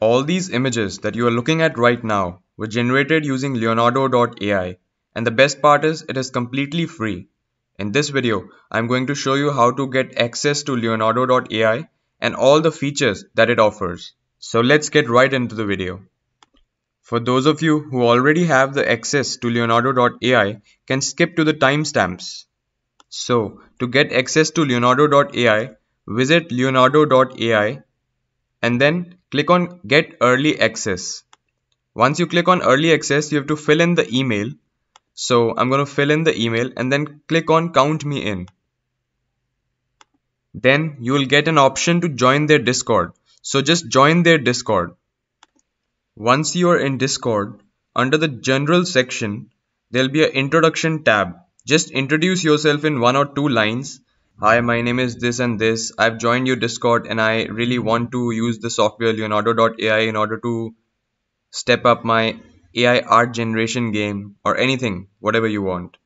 All these images that you are looking at right now were generated using Leonardo.ai and the best part is it is completely free. In this video, I'm going to show you how to get access to Leonardo.ai and all the features that it offers. So let's get right into the video. For those of you who already have the access to Leonardo.ai can skip to the timestamps. So to get access to Leonardo.ai, visit Leonardo.ai and then click on get early access. Once you click on early access, you have to fill in the email. So I'm going to fill in the email and then click on count me in. Then you will get an option to join their Discord. So just join their Discord. Once you are in Discord, under the general section, there'll be an introduction tab. Just introduce yourself in one or two lines Hi, my name is this and this. I've joined your Discord and I really want to use the software Leonardo.ai in order to step up my AI art generation game or anything, whatever you want.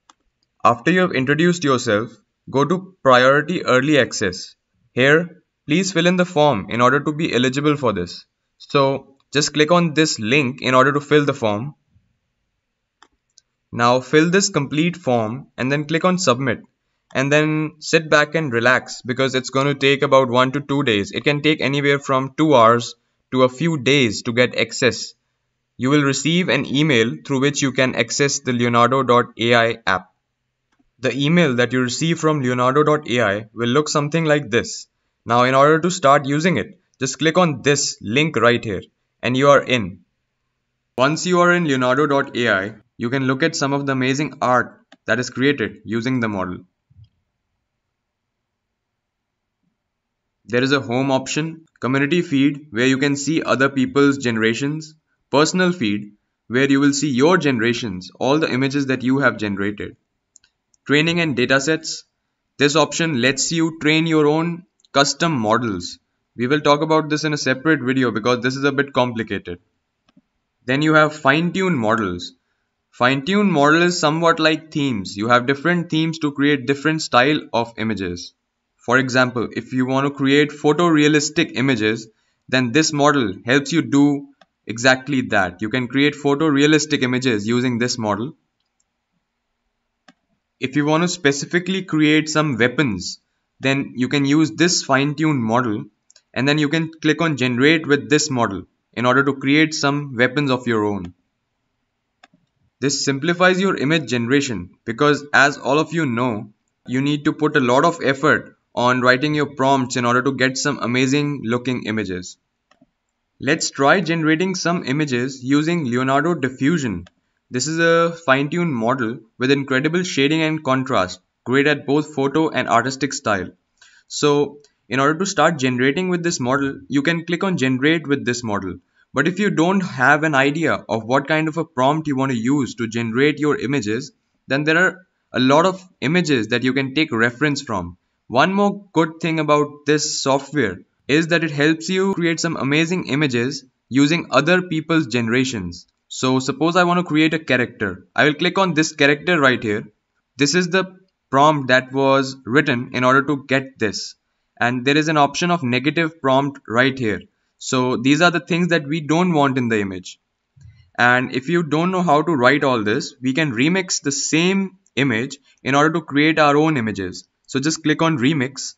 After you have introduced yourself, go to Priority Early Access. Here, please fill in the form in order to be eligible for this. So, just click on this link in order to fill the form. Now fill this complete form and then click on submit and then sit back and relax because it's going to take about one to two days. It can take anywhere from two hours to a few days to get access. You will receive an email through which you can access the Leonardo.ai app. The email that you receive from Leonardo.ai will look something like this. Now in order to start using it, just click on this link right here and you are in. Once you are in Leonardo.ai, you can look at some of the amazing art that is created using the model. There is a home option, community feed where you can see other people's generations, personal feed where you will see your generations, all the images that you have generated. Training and datasets. This option lets you train your own custom models. We will talk about this in a separate video because this is a bit complicated. Then you have fine-tune models. Fine-tune model is somewhat like themes. You have different themes to create different style of images. For example, if you want to create photorealistic images, then this model helps you do exactly that. You can create photorealistic images using this model. If you want to specifically create some weapons, then you can use this fine-tuned model and then you can click on generate with this model in order to create some weapons of your own. This simplifies your image generation because as all of you know, you need to put a lot of effort on writing your prompts in order to get some amazing looking images. Let's try generating some images using Leonardo Diffusion. This is a fine-tuned model with incredible shading and contrast, great at both photo and artistic style. So in order to start generating with this model, you can click on generate with this model. But if you don't have an idea of what kind of a prompt you want to use to generate your images, then there are a lot of images that you can take reference from. One more good thing about this software is that it helps you create some amazing images using other people's generations. So suppose I want to create a character. I will click on this character right here. This is the prompt that was written in order to get this. And there is an option of negative prompt right here. So these are the things that we don't want in the image. And if you don't know how to write all this, we can remix the same image in order to create our own images. So just click on remix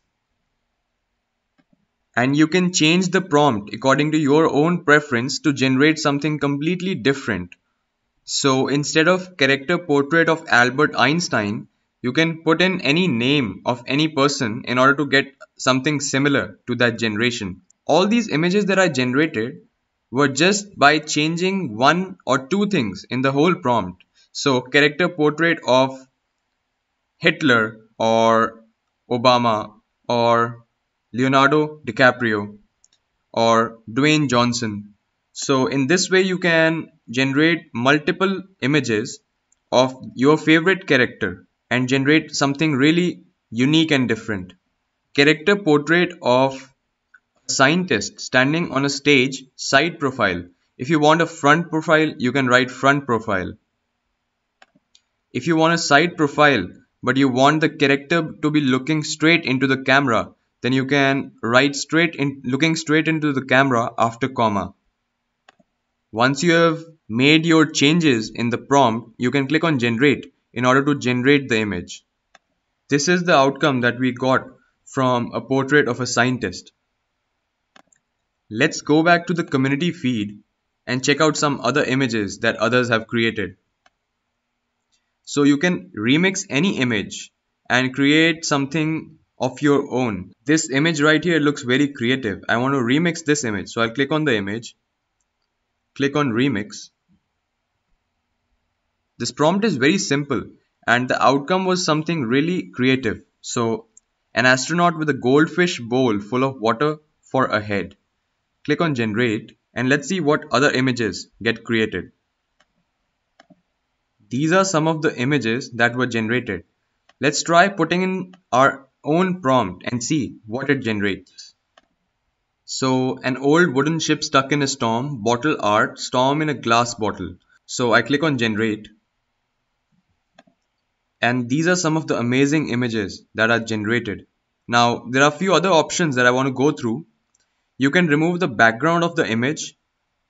and you can change the prompt according to your own preference to generate something completely different. So instead of character portrait of Albert Einstein, you can put in any name of any person in order to get something similar to that generation. All these images that I generated were just by changing one or two things in the whole prompt. So character portrait of Hitler or Obama or Leonardo DiCaprio or Dwayne Johnson. So in this way you can generate multiple images of your favorite character and generate something really unique and different. Character portrait of a scientist standing on a stage side profile. If you want a front profile you can write front profile. If you want a side profile but you want the character to be looking straight into the camera then you can write straight in looking straight into the camera after comma Once you have made your changes in the prompt, you can click on generate in order to generate the image. This is the outcome that we got from a portrait of a scientist. Let's go back to the community feed and check out some other images that others have created. So you can remix any image and create something of your own. This image right here looks very creative. I want to remix this image. So I'll click on the image, click on remix. This prompt is very simple and the outcome was something really creative. So an astronaut with a goldfish bowl full of water for a head. Click on generate and let's see what other images get created. These are some of the images that were generated. Let's try putting in our own prompt and see what it generates. So an old wooden ship stuck in a storm, bottle art, storm in a glass bottle. So I click on generate and these are some of the amazing images that are generated. Now there are a few other options that I want to go through. You can remove the background of the image.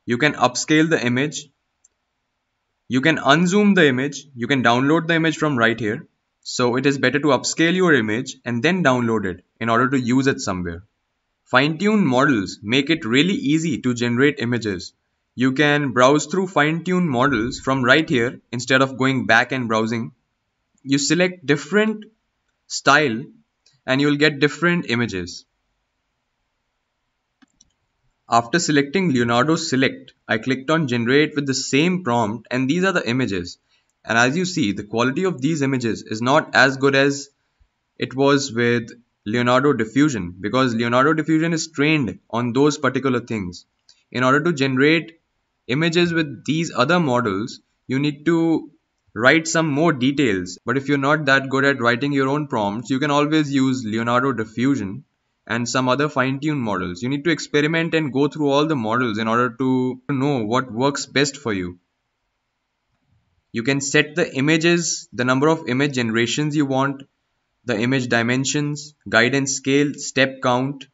You can upscale the image. You can unzoom the image. You can download the image from right here. So it is better to upscale your image and then download it in order to use it somewhere. Fine-tuned models make it really easy to generate images. You can browse through fine-tuned models from right here instead of going back and browsing you select different style and you'll get different images. After selecting Leonardo Select, I clicked on generate with the same prompt and these are the images. And as you see, the quality of these images is not as good as it was with Leonardo Diffusion because Leonardo Diffusion is trained on those particular things. In order to generate images with these other models, you need to write some more details. But if you're not that good at writing your own prompts, you can always use Leonardo Diffusion and some other fine-tuned models. You need to experiment and go through all the models in order to know what works best for you. You can set the images, the number of image generations you want, the image dimensions, guidance scale, step count.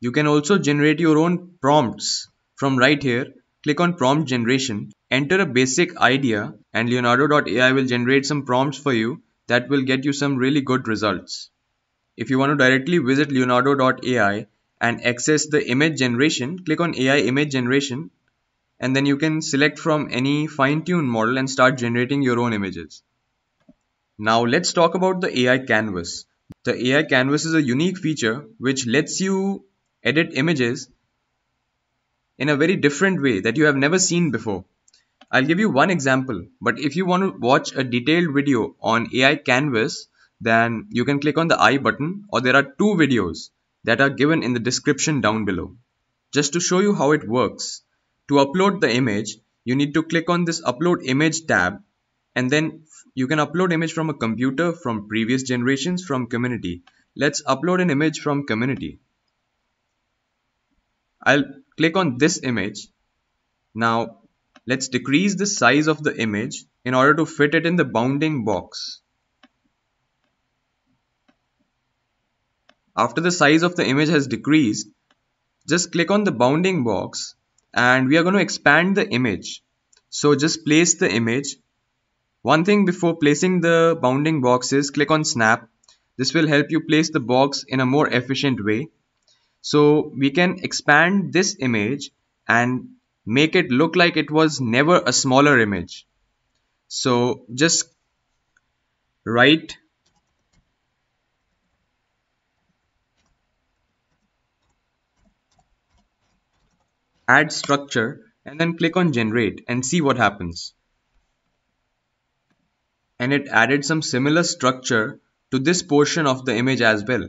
You can also generate your own prompts from right here. Click on prompt generation Enter a basic idea and Leonardo.ai will generate some prompts for you that will get you some really good results. If you want to directly visit Leonardo.ai and access the image generation, click on AI image generation and then you can select from any fine-tuned model and start generating your own images. Now let's talk about the AI canvas. The AI canvas is a unique feature which lets you edit images in a very different way that you have never seen before. I'll give you one example, but if you want to watch a detailed video on AI Canvas, then you can click on the I button or there are two videos that are given in the description down below. Just to show you how it works, to upload the image, you need to click on this upload image tab and then you can upload image from a computer, from previous generations, from community. Let's upload an image from community. I'll click on this image. Now Let's decrease the size of the image in order to fit it in the bounding box. After the size of the image has decreased, just click on the bounding box and we are going to expand the image. So just place the image. One thing before placing the bounding box is click on snap. This will help you place the box in a more efficient way. So we can expand this image and make it look like it was never a smaller image. So just write add structure and then click on generate and see what happens. And it added some similar structure to this portion of the image as well.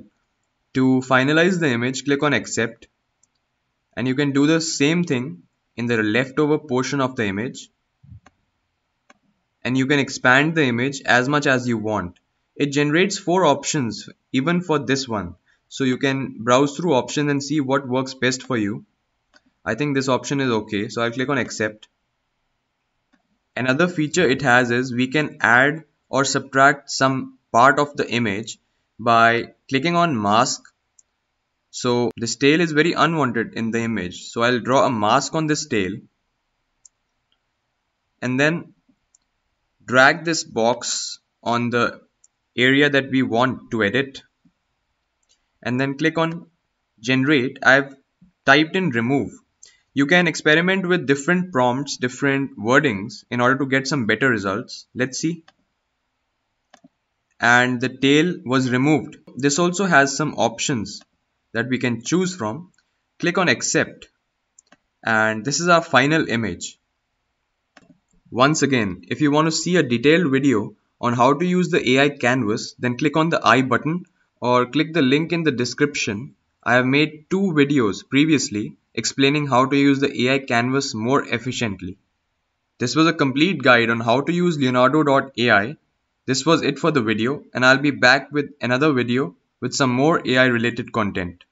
To finalize the image, click on accept and you can do the same thing in the leftover portion of the image and you can expand the image as much as you want. It generates four options even for this one. So you can browse through options and see what works best for you. I think this option is okay. So I'll click on accept. Another feature it has is we can add or subtract some part of the image by clicking on mask. So this tail is very unwanted in the image. So I'll draw a mask on this tail and then drag this box on the area that we want to edit and then click on generate. I've typed in remove. You can experiment with different prompts, different wordings in order to get some better results. Let's see. And the tail was removed. This also has some options that we can choose from. Click on accept and this is our final image. Once again, if you want to see a detailed video on how to use the AI canvas, then click on the I button or click the link in the description. I have made two videos previously explaining how to use the AI canvas more efficiently. This was a complete guide on how to use Leonardo.ai. This was it for the video and I'll be back with another video with some more AI related content.